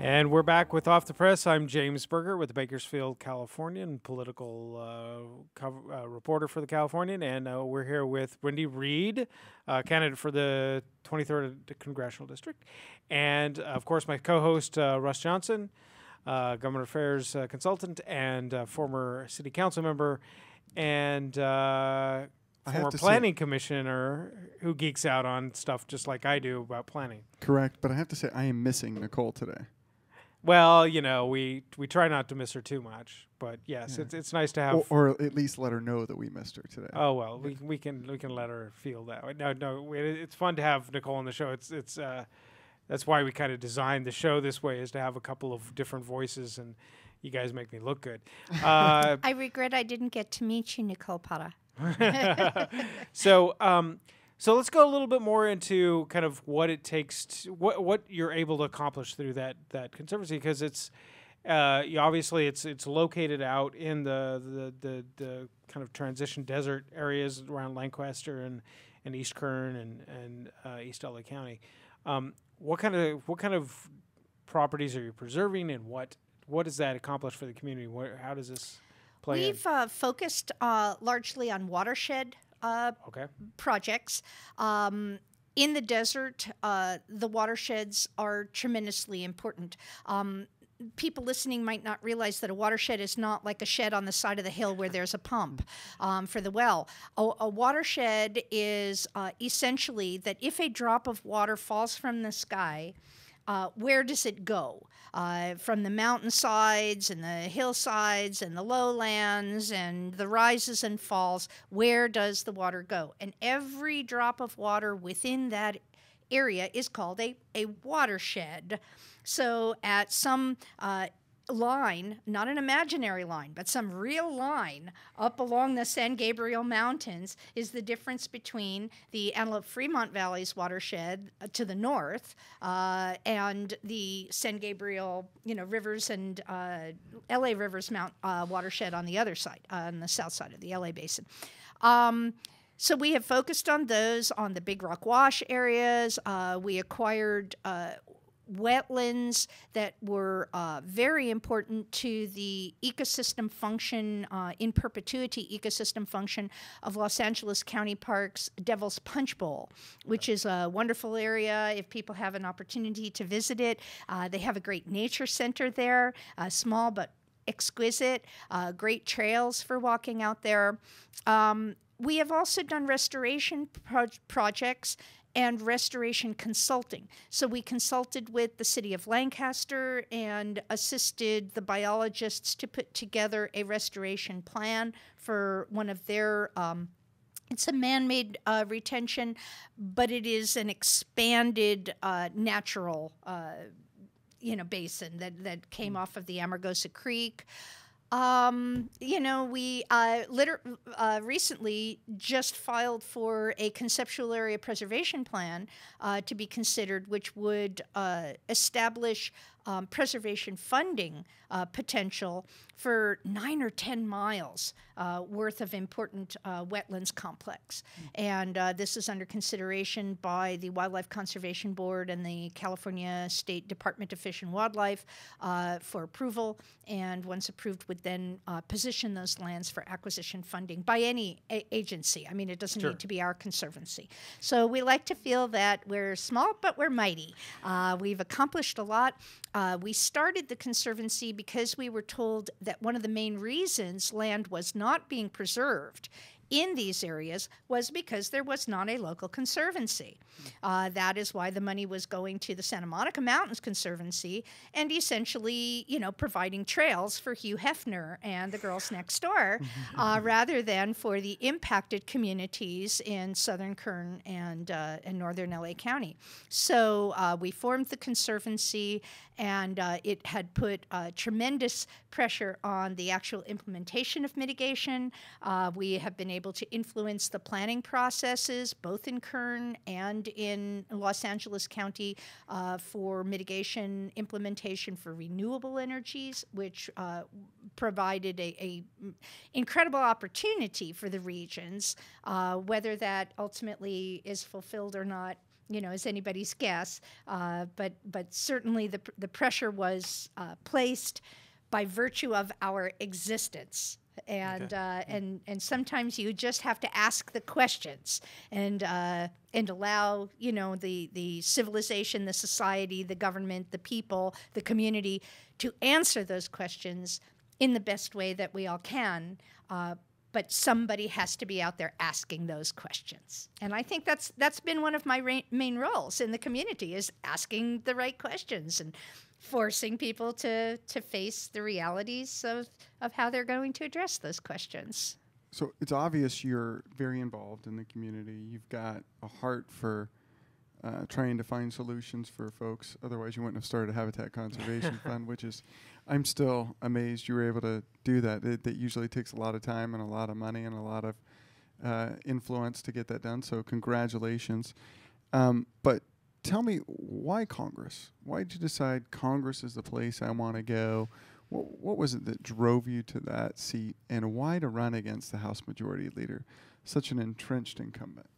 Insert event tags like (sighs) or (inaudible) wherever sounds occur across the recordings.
And we're back with Off the Press. I'm James Berger with the Bakersfield Californian, political uh, cover, uh, reporter for the Californian. And uh, we're here with Wendy Reed, uh, candidate for the 23rd Congressional District. And of course, my co host, uh, Russ Johnson, uh, government affairs consultant and former city council member. And former planning commissioner who geeks out on stuff just like I do about planning. Correct, but I have to say I am missing Nicole today. Well, you know, we we try not to miss her too much, but yes, yeah. it's it's nice to have, or, or, at least let her know that we missed her today. Oh well, we we can we can let her feel that way. No, no, it's fun to have Nicole on the show. It's it's uh, that's why we kind of designed the show this way is to have a couple of different voices and you guys make me look good. Uh, (laughs) I regret I didn't get to meet you, Nicole Potter. (laughs) so. Um, so let's go a little bit more into kind of what it takes to what what you're able to accomplish through that that conservancy because it's uh, obviously it's it's located out in the, the the, the kind of transition desert areas around Lancaster and, and East Kern and and uh, East LA County. Um, what kind of what kind of properties are you preserving and what what does that accomplish for the community? What, how does this play? We've uh, focused uh, largely on watershed uh, okay. projects. Um, in the desert, uh, the watersheds are tremendously important. Um, people listening might not realize that a watershed is not like a shed on the side of the hill where there's a pump um, for the well. A, a watershed is uh, essentially that if a drop of water falls from the sky, uh, where does it go? Uh, from the mountainsides and the hillsides and the lowlands and the rises and falls, where does the water go? And every drop of water within that area is called a, a watershed. So at some uh, line, not an imaginary line, but some real line up along the San Gabriel Mountains is the difference between the Antelope Fremont Valley's watershed uh, to the north uh, and the San Gabriel, you know, rivers and uh, LA Rivers Mount uh, watershed on the other side, on the south side of the LA Basin. Um, so we have focused on those on the Big Rock Wash areas. Uh, we acquired uh, wetlands that were uh, very important to the ecosystem function, uh, in perpetuity ecosystem function of Los Angeles County Park's Devil's Punch Bowl, which is a wonderful area if people have an opportunity to visit it. Uh, they have a great nature center there, uh, small but exquisite, uh, great trails for walking out there. Um, we have also done restoration pro- projects and restoration consulting. So we consulted with the city of Lancaster and assisted the biologists to put together a restoration plan for one of their. Um, it's a man made uh, retention, but it is an expanded uh, natural. Uh, you know, basin that, that came off of the Amargosa Creek. Um, you know, we uh, liter- uh, recently just filed for a conceptual area preservation plan uh, to be considered, which would uh, establish um, preservation funding uh, potential for nine or 10 miles uh, worth of important uh, wetlands complex. And uh, this is under consideration by the Wildlife Conservation Board and the California State Department of Fish and Wildlife uh, for approval. And once approved, would then uh, position those lands for acquisition funding by any agency. I mean, it doesn't sure. need to be our conservancy. So we like to feel that we're small, but we're mighty. we've accomplished a lot. Uh, we started the conservancy because we were told that one of the main reasons land was not being preserved in these areas was because there was not a local conservancy. Uh, that is why the money was going to the Santa Monica Mountains Conservancy and essentially, you know, providing trails for Hugh Hefner and the girls next door, (laughs) uh, rather than for the impacted communities in southern Kern and, uh, and northern LA County. So uh, we formed the conservancy, and uh, it had put uh, tremendous pressure on the actual implementation of mitigation. we have been able to influence the planning processes, both in Kern and in Los Angeles County, uh, for mitigation implementation for renewable energies, which uh, provided a, a, incredible opportunity for the regions. Uh, whether that ultimately is fulfilled or not you know, is anybody's guess. Uh, but but certainly the the pressure was uh, placed by virtue of our existence and okay. uh, and and sometimes you just have to ask the questions and uh, and allow you know the the civilization, the society, the government, the people, the community to answer those questions in the best way that we all can. Uh, but somebody has to be out there asking those questions, and I think that's that's been one of my ra- main roles in the community is asking the right questions and forcing people to to face the realities of of how they're going to address those questions. So it's obvious you're very involved in the community. You've got a heart for uh, trying to find solutions for folks. Otherwise, you wouldn't have started a Habitat Conservation (laughs) Fund, which is, I'm still amazed you were able to do that. It, that usually takes a lot of time and a lot of money and a lot of uh, influence to get that done. So, congratulations. Um, but tell me why Congress? Why did you decide Congress is the place I want to go? What, what was it that drove you to that seat, and why to run against the House Majority Leader, such an entrenched incumbent?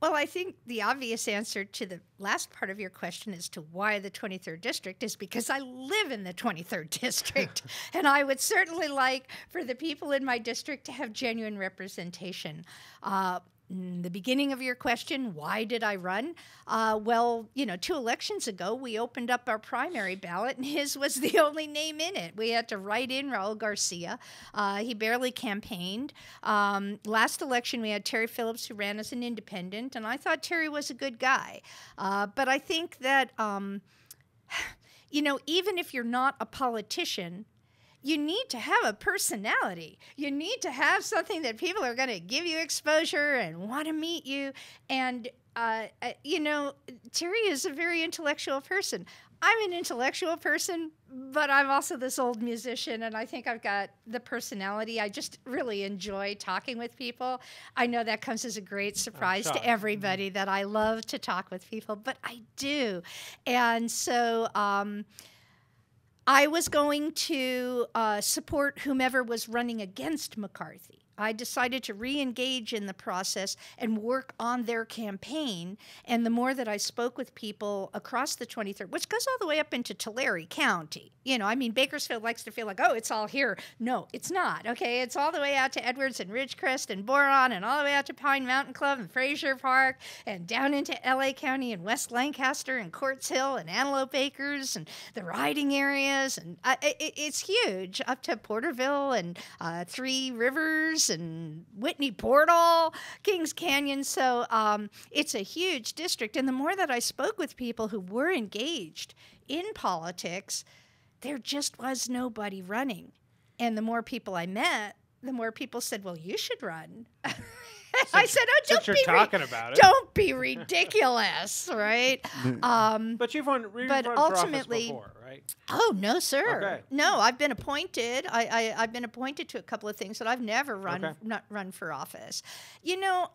Well, I think the obvious answer to the last part of your question as to why the 23rd District is because I live in the 23rd (laughs) District. (laughs) and I would certainly like for the people in my district to have genuine representation. Uh, the beginning of your question, why did I run? Uh, well, you know, two elections ago, we opened up our primary ballot, and (laughs) his was the only name in it. We had to write in Raul Garcia. Uh, he barely campaigned. Um, last election, we had Terry Phillips, who ran as an independent, and I thought Terry was a good guy. Uh, but I think that, um, (sighs) you know, even if you're not a politician, you need to have a personality. You need to have something that people are going to give you exposure and want to meet you. And, uh, uh, you know, Terry is a very intellectual person. I'm an intellectual person, but I'm also this old musician, and I think I've got the personality. I just really enjoy talking with people. I know that comes as a great surprise to everybody that I love to talk with people, but I do. And so, um, I was going to uh, support whomever was running against McCarthy. I decided to re engage in the process and work on their campaign. And the more that I spoke with people across the 23rd, which goes all the way up into Tulare County, you know, I mean, Bakersfield likes to feel like, oh, it's all here. No, it's not. Okay. It's all the way out to Edwards and Ridgecrest and Boron and all the way out to Pine Mountain Club and Frazier Park and down into LA County and West Lancaster and Quartz Hill and Antelope Acres and the riding areas. And uh, it, it's huge up to Porterville and uh, Three Rivers and Whitney Portal, Kings Canyon. So um, it's a huge district. And the more that I spoke with people who were engaged in politics, there just was nobody running. And the more people I met, the more people said, "Well, you should run." (laughs) (laughs) I said, "Oh, don't be talking re- about it. Don't be ridiculous, right?" (laughs) Um, but you've run, you've but run ultimately, before, right? Oh no, sir. Okay. No, I've been appointed. I, I have been appointed to a couple of things, that I've never run okay. not run for office. You know,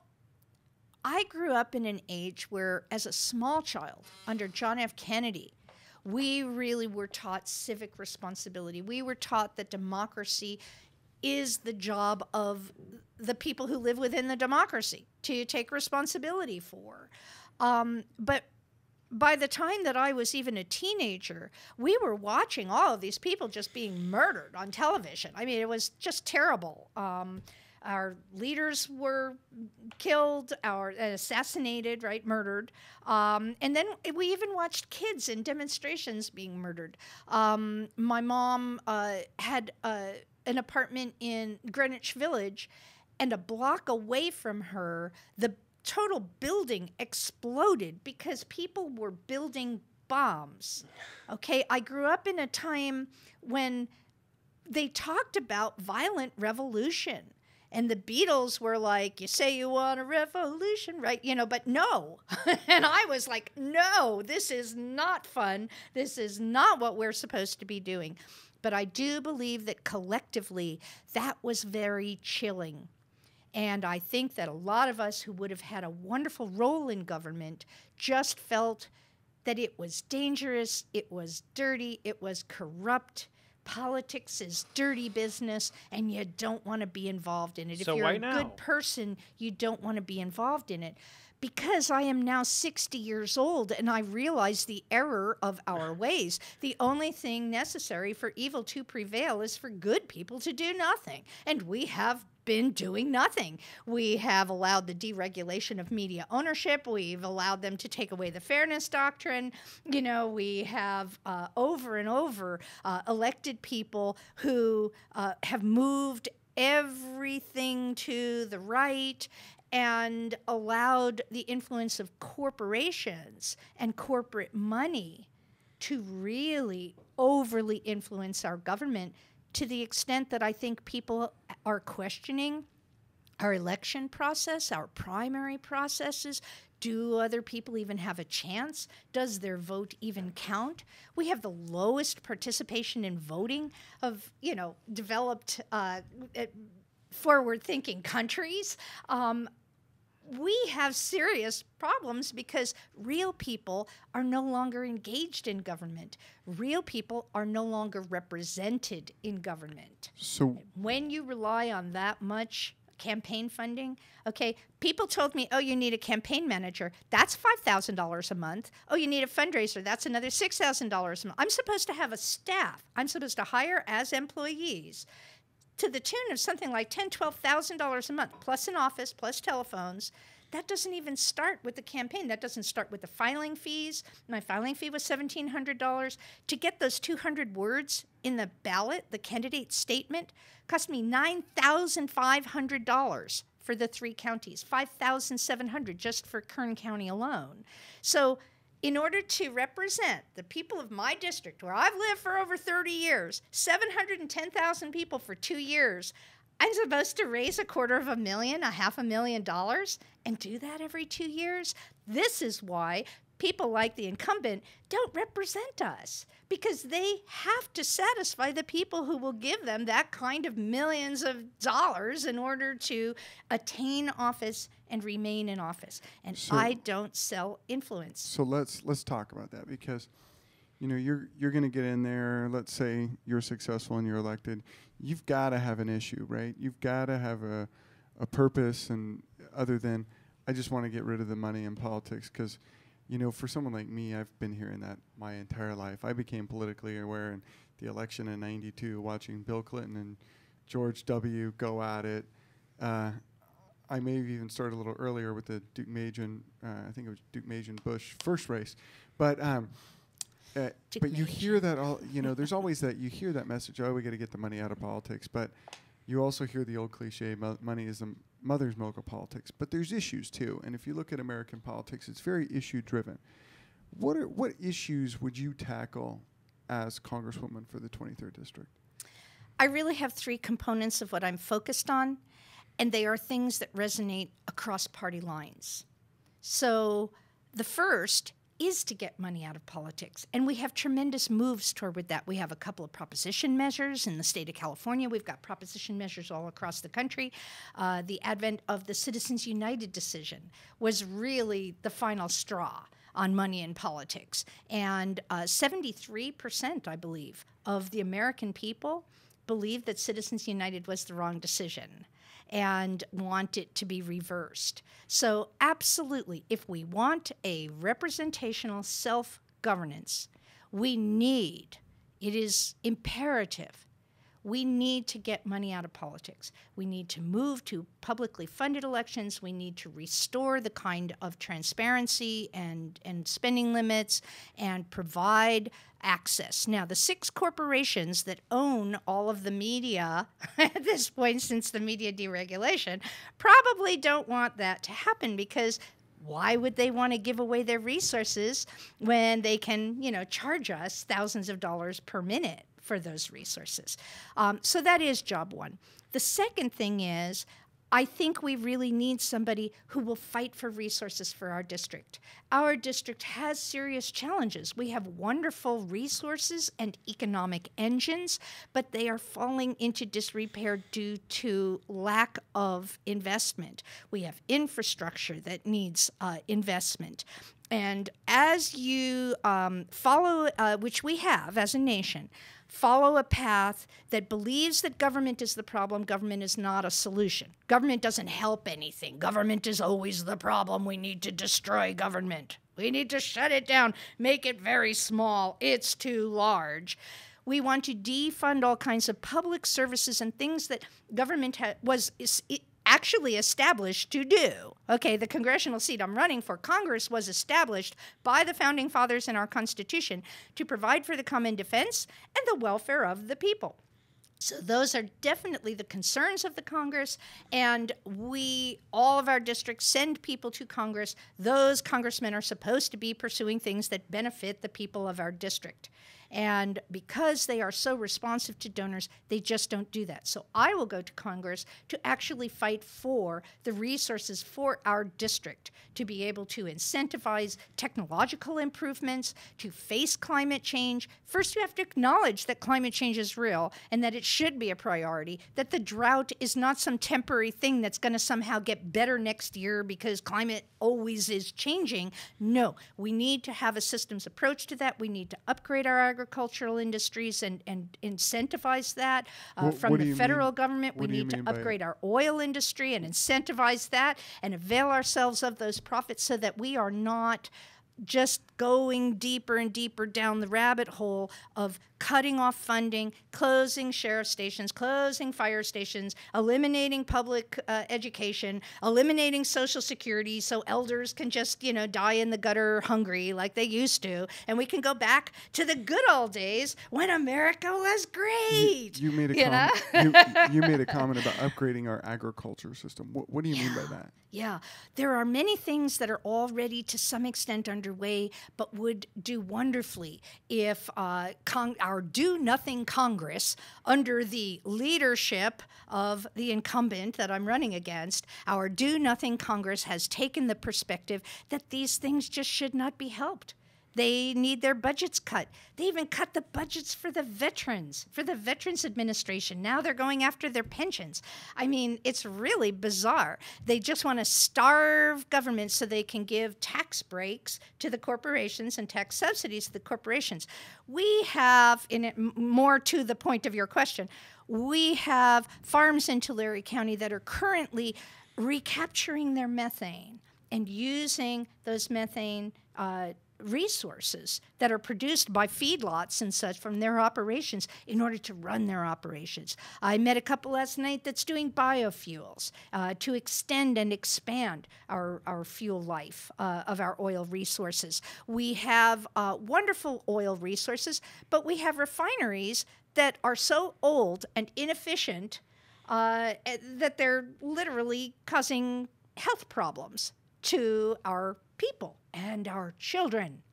I grew up in an age where, as a small child, under John F. Kennedy, we really were taught civic responsibility. We were taught that democracy is the job of the people who live within the democracy to take responsibility for. Um, but by the time that I was even a teenager, we were watching all of these people just being murdered on television. I mean, it was just terrible. Um, our leaders were killed or assassinated, right, murdered. Um, and then we even watched kids in demonstrations being murdered. Um, my mom uh, had uh, an apartment in Greenwich Village, and a block away from her, the total building exploded because people were building bombs. Okay, I grew up in a time when they talked about violent revolution. And the Beatles were like, You say you want a revolution, right? You know, but no. (laughs) and I was like, No, this is not fun. This is not what we're supposed to be doing. But I do believe that collectively, that was very chilling. And I think that a lot of us who would have had a wonderful role in government just felt that it was dangerous, it was dirty, it was corrupt. Politics is dirty business and you don't want to be involved in it. So if you're a now? good person, you don't want to be involved in it. Because I am now 60 years old and I realize the error of our (laughs) ways. The only thing necessary for evil to prevail is for good people to do nothing. And we have been doing nothing. We have allowed the deregulation of media ownership. We've allowed them to take away the fairness doctrine. You know, we have uh, over and over uh, elected people who uh, have moved everything to the right and allowed the influence of corporations and corporate money to really overly influence our government to the extent that I think people are questioning our election process, our primary processes. Do other people even have a chance? Does their vote even count? We have the lowest participation in voting of, you know, developed, uh, forward-thinking countries. Um, we have serious problems because real people are no longer engaged in government. Real people are no longer represented in government. So when you rely on that much campaign funding, okay, people told me, "Oh, you need a campaign manager. That's $5,000 a month. Oh, you need a fundraiser. That's another $6,000 a month." I'm supposed to have a staff. I'm supposed to hire as employees to the tune of something like ten, twelve thousand dollars a month, plus an office, plus telephones. That doesn't even start with the campaign. That doesn't start with the filing fees. My filing fee was seventeen hundred dollars. To get those two hundred words in the ballot, the candidate statement, cost me nine thousand five hundred dollars for the three counties, five thousand seven hundred just for Kern County alone. So in order to represent the people of my district, where I've lived for over 30 years, 710,000 people for two years, I'm supposed to raise a quarter of a million, a half a million dollars, and do that every two years? This is why people like the incumbent don't represent us because they have to satisfy the people who will give them that kind of millions of dollars in order to attain office and remain in office. And So- I don't sell influence. so let's let's talk about that because you know you're you're going to get in there let's say you're successful and you're elected you've got to have an issue right you've got to have a a purpose and other than I just want to get rid of the money in politics cuz you know for someone like me I've been hearing that my entire life I became politically aware in the election in 92 watching Bill Clinton and George W go at it uh, I may have even started a little earlier with the Duke Majan, uh, I think it was Duke Majan Bush first race, but um, uh, but you hear that all you know. There's always that you hear that message. Oh, we got to get the money out of politics, but you also hear the old cliche: mo- money is the mother's milk of politics. But there's issues too, and if you look at American politics, it's very issue driven. What are what issues would you tackle as Congresswoman for the 23rd district? I really have three components of what I'm focused on, and they are things that resonate across party lines. So the first is to get money out of politics, and we have tremendous moves toward that. We have a couple of proposition measures in the state of California. We've got proposition measures all across the country. Uh, the advent of the Citizens United decision was really the final straw on money in politics, and uh, 73%, I believe, of the American people believe that Citizens United was the wrong decision and want it to be reversed. So, absolutely, if we want a representational self governance, we need, it is imperative, we need to get money out of politics. We need to move to publicly funded elections. We need to restore the kind of transparency and, and spending limits and provide access. Now, the six corporations that own all of the media (laughs) at this point since the media deregulation probably don't want that to happen because why would they want to give away their resources when they can, you know, charge us thousands of dollars per minute for those resources? Um, so that is job one. The second thing is, I think we really need somebody who will fight for resources for our district. Our district has serious challenges. We have wonderful resources and economic engines, but they are falling into disrepair due to lack of investment. We have infrastructure that needs uh, investment. And as you um, follow, uh, which we have as a nation, follow a path that believes that government is the problem, government is not a solution. Government doesn't help anything. Government is always the problem. We need to destroy government. We need to shut it down, make it very small. It's too large. We want to defund all kinds of public services and things that government was is, actually established to do. Okay, the congressional seat I'm running for, Congress was established by the founding fathers in our Constitution to provide for the common defense and the welfare of the people. So those are definitely the concerns of the Congress, and we, all of our districts, send people to Congress. Those congressmen are supposed to be pursuing things that benefit the people of our district. And because they are so responsive to donors, they just don't do that. So I will go to Congress to actually fight for the resources for our district to be able to incentivize technological improvements, to face climate change. First, you have to acknowledge that climate change is real and that it should be a priority, that the drought is not some temporary thing that's going to somehow get better next year because climate always is changing. No, we need to have a systems approach to that. We need to upgrade our agriculture agricultural industries and, and incentivize that. Uh, from the federal mean- government, we what you need to upgrade our oil industry and incentivize that and avail ourselves of those profits so that we are not just going deeper and deeper down the rabbit hole of cutting off funding, closing sheriff stations, closing fire stations, eliminating public uh, education, eliminating social security so elders can just, you know, die in the gutter hungry like they used to. And we can go back to the good old days when America was great. You made a You comment. you, you made a (laughs) comment about upgrading our agriculture system. What, what do you mean by that? Yeah, there are many things that are already to some extent underway, but would do wonderfully if uh, our do nothing Congress, under the leadership of the incumbent that I'm running against, our do nothing Congress has taken the perspective that these things just should not be helped. They need their budgets cut. They even cut the budgets for the veterans, for the Veterans Administration. Now they're going after their pensions. I mean, it's really bizarre. They just want to starve government so they can give tax breaks to the corporations and tax subsidies to the corporations. We have, in it, more to the point of your question, we have farms in Tulare County that are currently recapturing their methane and using those methane uh, resources that are produced by feedlots and such from their operations in order to run their operations. I met a couple last night that's doing biofuels uh, to extend and expand our, our fuel life uh, of our oil resources. We have uh, wonderful oil resources, but we have refineries that are so old and inefficient uh, eh, that they're literally causing health problems to our people and our children.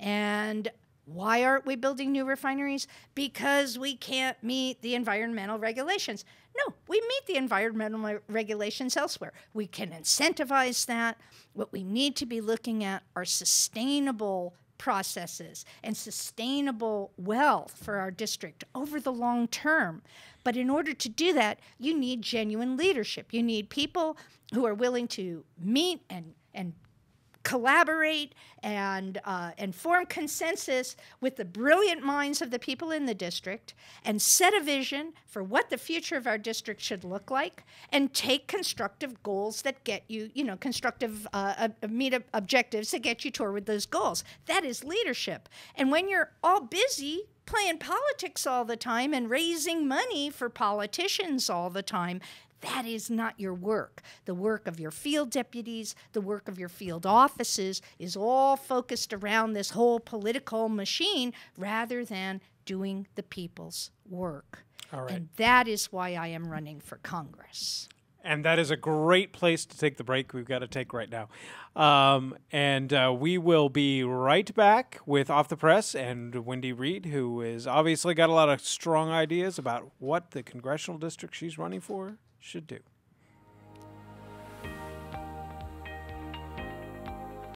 And why aren't we building new refineries? Because we can't meet the environmental regulations. No, we meet the environmental regulations elsewhere. We can incentivize that. What we need to be looking at are sustainable processes and sustainable wealth for our district over the long term. But in order to do that, you need genuine leadership. You need people who are willing to meet and, and collaborate and, uh, and form consensus with the brilliant minds of the people in the district and set a vision for what the future of our district should look like and take constructive goals that get you, you know, constructive uh, meet ob- objectives that get you toward those goals. That is leadership. And when you're all busy playing politics all the time and raising money for politicians all the time, that is not your work. The work of your field deputies, the work of your field offices is all focused around this whole political machine rather than doing the people's work. All right. And that is why I am running for Congress. And that is a great place to take the break we've got to take right now. Um, and uh, we will be right back with Off the Press and Wendy Reed, who has obviously got a lot of strong ideas about what the congressional district she's running for should do.